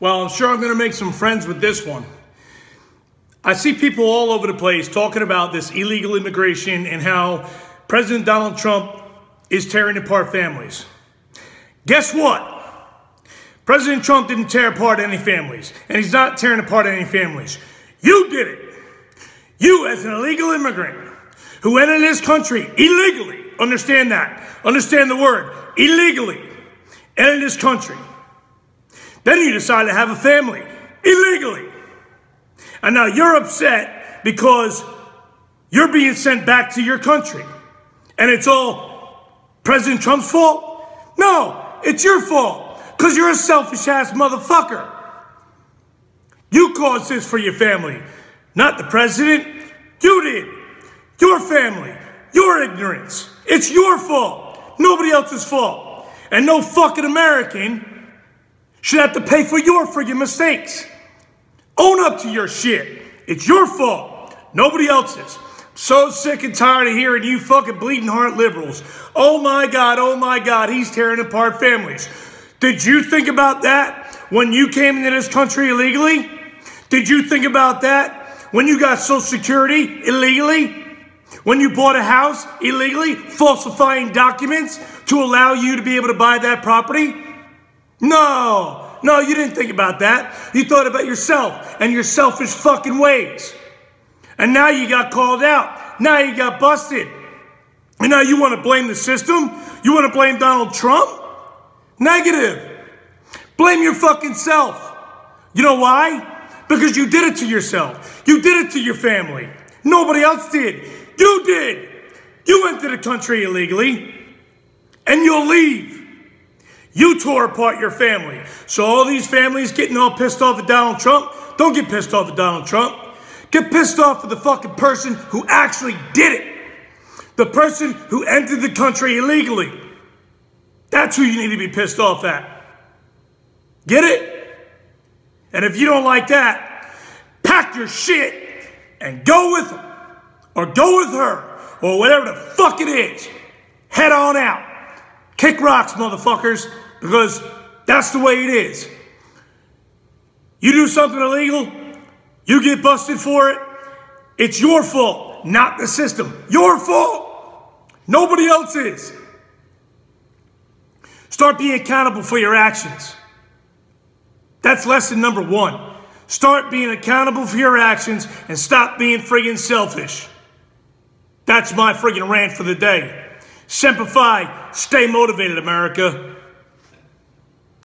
Well, I'm sure I'm going to make some friends with this one. I see people all over the place talking about this illegal immigration and how President Donald Trump is tearing apart families. Guess what? President Trump didn't tear apart any families, and he's not tearing apart any families. You did it. You, as an illegal immigrant who entered this country illegally, understand that. Understand the word illegally, entered this country. Then you decide to have a family illegally. And now you're upset because you're being sent back to your country. And it's all President Trump's fault? No, it's your fault. Because you're a selfish ass motherfucker. You caused this for your family, not the president. You did. Your family, your ignorance. It's your fault. Nobody else's fault. And no fucking American should have to pay for your friggin' mistakes. Own up to your shit. It's your fault. Nobody else's. So sick and tired of hearing you fucking bleeding heart liberals. Oh my God, oh my God, he's tearing apart families. Did you think about that when you came into this country illegally? Did you think about that when you got Social Security illegally? When you bought a house illegally, falsifying documents to allow you to be able to buy that property? No, no, you didn't think about that. You thought about yourself and your selfish fucking ways. And now you got called out. Now you got busted. And now you want to blame the system? You want to blame Donald Trump? Negative. Blame your fucking self. You know why? Because you did it to yourself. You did it to your family. Nobody else did. You did. You entered the country illegally. And you'll leave. You tore apart your family. So all these families getting all pissed off at Donald Trump, don't get pissed off at Donald Trump. Get pissed off at the fucking person who actually did it. The person who entered the country illegally. That's who you need to be pissed off at. Get it? And if you don't like that, pack your shit and go with him. Or go with her. Or whatever the fuck it is. Head on out. Kick rocks, motherfuckers because that's the way it is. You do something illegal, you get busted for it, it's your fault, not the system. Your fault. Nobody else is. Start being accountable for your actions. That's lesson number one. Start being accountable for your actions and stop being friggin' selfish. That's my friggin' rant for the day. Simplify. Stay motivated, America.